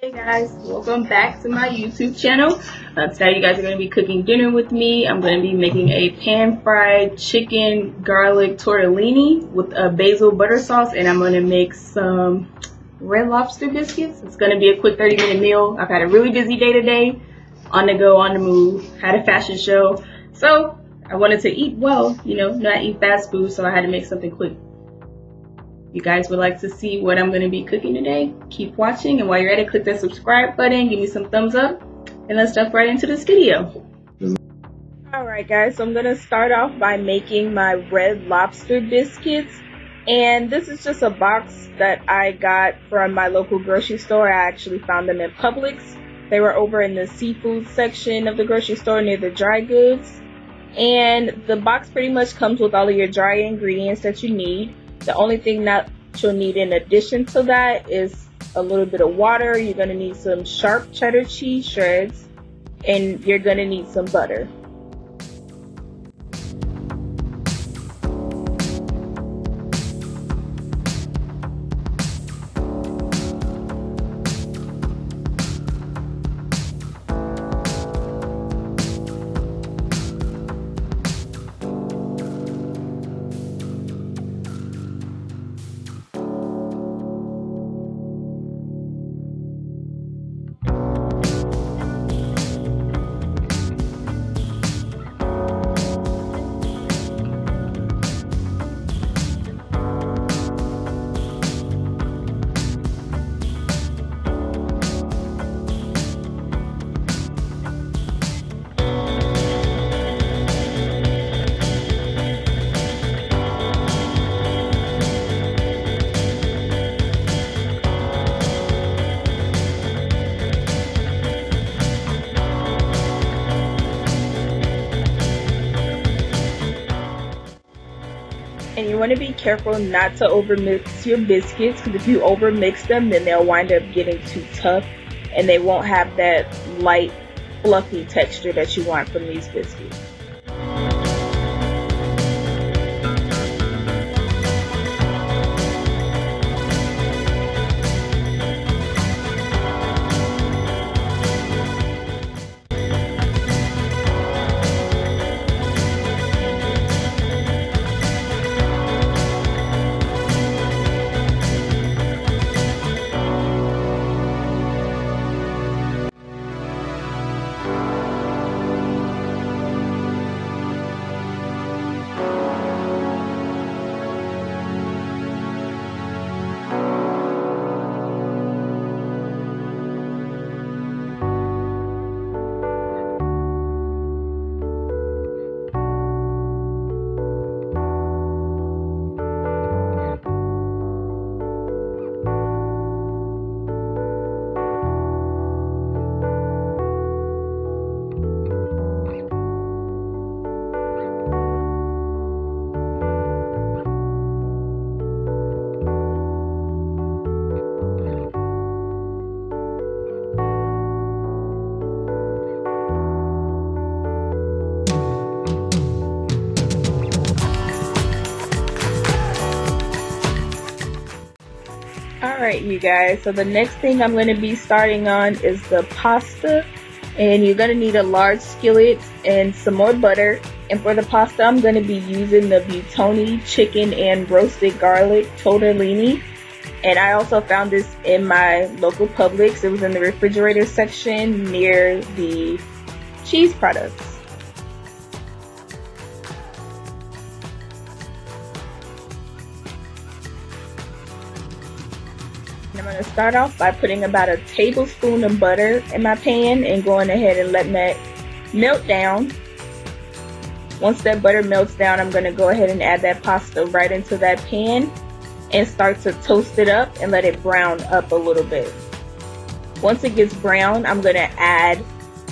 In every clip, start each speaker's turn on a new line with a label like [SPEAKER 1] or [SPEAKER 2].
[SPEAKER 1] Hey guys, welcome back to my YouTube channel. Uh, today you guys are going to be cooking dinner with me. I'm going to be making a pan fried chicken garlic tortellini with a basil butter sauce and I'm going to make some red lobster biscuits. It's going to be a quick 30 minute meal. I've had a really busy day today, on the go, on the move, had a fashion show. So I wanted to eat well, you know, not eat fast food, so I had to make something quick you guys would like to see what I'm going to be cooking today, keep watching. And while you're at it, click that subscribe button, give me some thumbs up, and let's jump right into this video. Alright guys, so I'm going to start off by making my red lobster biscuits. And this is just a box that I got from my local grocery store. I actually found them in Publix. They were over in the seafood section of the grocery store near the dry goods. And the box pretty much comes with all of your dry ingredients that you need. The only thing you'll need in addition to that is a little bit of water. You're going to need some sharp cheddar cheese shreds and you're going to need some butter. You want to be careful not to overmix your biscuits because if you overmix them then they'll wind up getting too tough and they won't have that light fluffy texture that you want from these biscuits. Alright you guys, so the next thing I'm going to be starting on is the pasta. And you're going to need a large skillet and some more butter. And for the pasta, I'm going to be using the Buitoni chicken and roasted garlic tortellini. And I also found this in my local Publix. It was in the refrigerator section near the cheese products. Going to start off by putting about a tablespoon of butter in my pan and going ahead and letting that melt down. Once that butter melts down, I'm going to go ahead and add that pasta right into that pan and start to toast it up and let it brown up a little bit. Once it gets brown, I'm going to add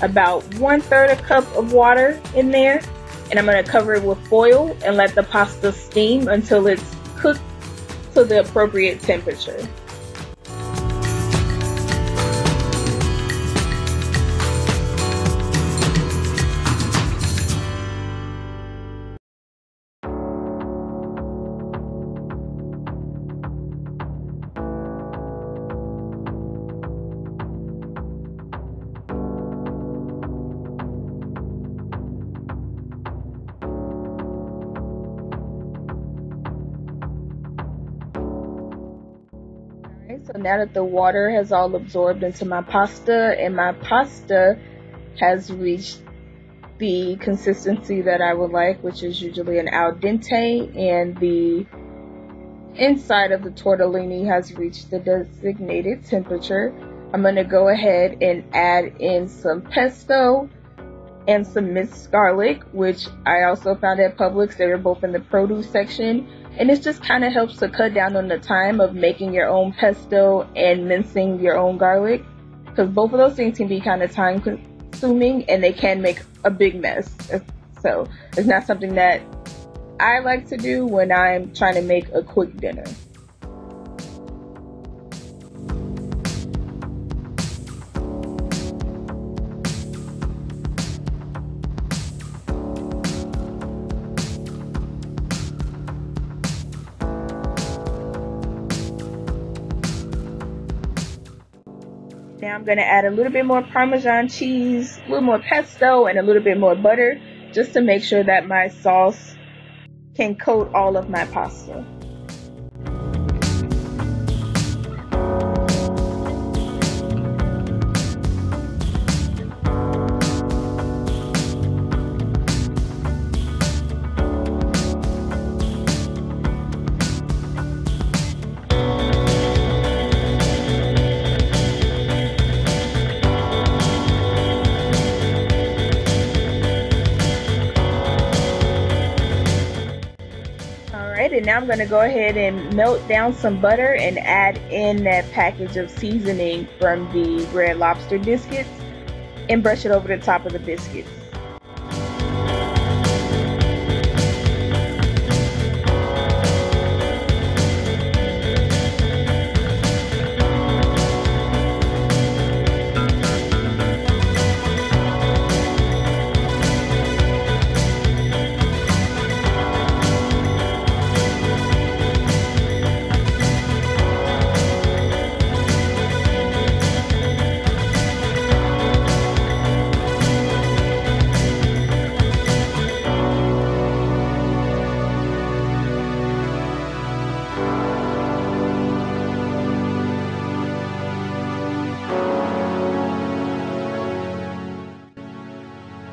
[SPEAKER 1] about one third a cup of water in there and I'm going to cover it with foil and let the pasta steam until it's cooked to the appropriate temperature. Now that the water has all absorbed into my pasta and my pasta has reached the consistency that I would like, which is usually an al dente, and the inside of the tortellini has reached the designated temperature. I'm going to go ahead and add in some pesto and some minced garlic, which I also found at Publix. They were both in the produce section. And it just kind of helps to cut down on the time of making your own pesto and mincing your own garlic. Because both of those things can be kind of time consuming and they can make a big mess. So it's not something that I like to do when I'm trying to make a quick dinner. Now I'm going to add a little bit more Parmesan cheese, a little more pesto, and a little bit more butter just to make sure that my sauce can coat all of my pasta. I'm going to go ahead and melt down some butter and add in that package of seasoning from the Red Lobster biscuits and brush it over the top of the biscuits.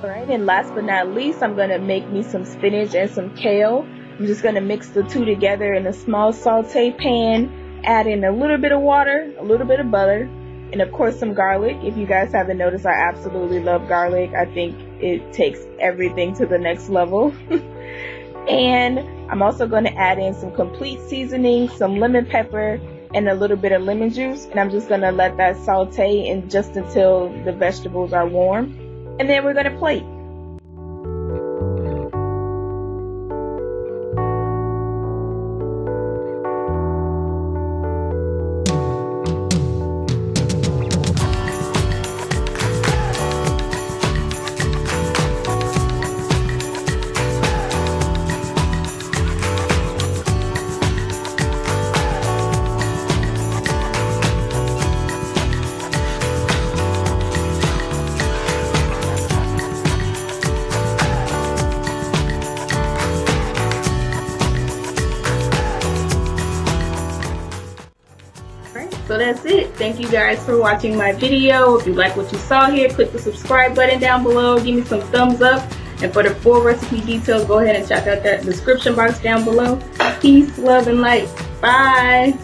[SPEAKER 1] And last but not least, I'm to make me some spinach and some kale. I'm just to mix the two together in a small saute pan, add in a little bit of water, a little bit of butter, and of course some garlic. If you guys haven't noticed, I absolutely love garlic. I think it takes everything to the next level. and I'm also going to add in some complete seasoning, some lemon pepper, and a little bit of lemon juice. And I'm just going to let that saute in just until the vegetables are warm and then we're going to plate. so that's it. Thank you guys for watching my video. If you like what you saw here click the subscribe button down below. Give me some thumbs up. And for the full recipe details go ahead and check out that description box down below. Peace love and light. Bye